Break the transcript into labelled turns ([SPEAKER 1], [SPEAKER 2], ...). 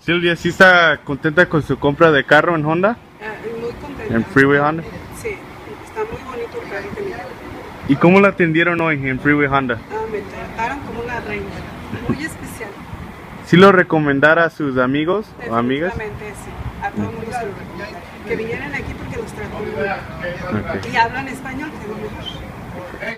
[SPEAKER 1] Silvia, ¿sí está contenta con su compra de carro en Honda?
[SPEAKER 2] Ah, muy contenta.
[SPEAKER 1] ¿En Freeway Honda?
[SPEAKER 2] Sí, está muy bonito el carro que
[SPEAKER 1] ¿Y cómo la atendieron hoy en Freeway Honda?
[SPEAKER 2] Ah, me trataron como una reina, muy especial.
[SPEAKER 1] ¿Sí lo recomendara a sus amigos o amigas?
[SPEAKER 2] Definitivamente sí, a todo el mundo se lo recomiendo. Que vinieran aquí porque los trato muy bien. Y hablan español, que es lo mejor.